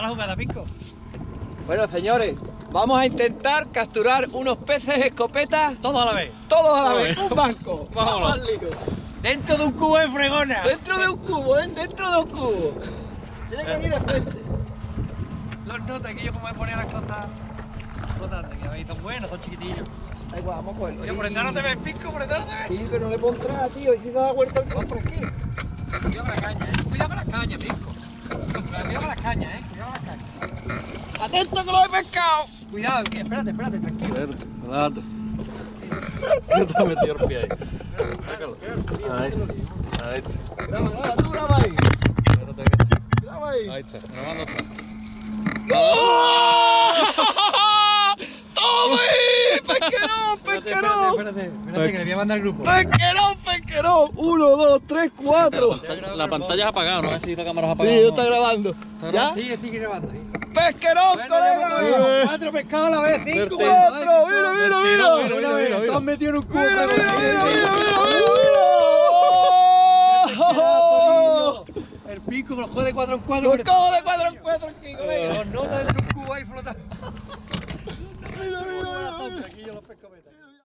Cuenta la jugada, Pico. Bueno, señores, vamos a intentar capturar unos peces escopetas Todos a la vez. todos a la vez. Un banco. Vámonos. Vamos. Dentro de un cubo de fregona. Dentro de un cubo, ¿eh? Dentro de un cubo. Tiene que ir de frente. Los notas que yo como me ponía las cosas que buenos, son chiquitillos. Ahí va, vamos a cogerlo. Yo por detrás no te ves, Pico, por detrás no te ves. Sí, pero no le pondrás, tío. Y si da la vuelta al por aquí. Cuidado con las cañas, eh. Cuidado con las cañas, Pico. Cuidado con las cañas, eh. Cuidado con las cañas. ¡Atento que lo he pescado! Cuidado, que- espérate, espérate, tranquilo. Espérate, adelante. ¿Qué te metido el pie ahí? Sácalo. Ahí. Ahí está. Graba, graba, tú graba ahí. Espérate que- Graba ahí. Ahí está. Grabando está. ¡Toma ahí! ¡Pesquerón, Espérate, pesquerón! espérate, espérate, espérate, que le voy a mandar al grupo. ¡Pesquerón, pesquerón! Uno, dos, tres, cuatro. La pantalla es apagada, no sé si la cámara es Sí, apagada. yo o está no. grabando. ¿Ya? Sigue, sigue grabando. ¿Eh? ¡Pesquerón, Bueno, colega! cuatro pescados a la vez, cinco. ¡Cuatro! ¡Mira, mira, mira! Mira, mira, has metido en un cubo ¡Mira, mira, mira, mira, mira, mira, mira! El pico con los juegos de 4 en 4. ¡Los cojo de cuatro en cuatro aquí, colega! Los notas dentro de un cubo ahí flotando. Mira, mira, mira. Aquí yo los pesco metas.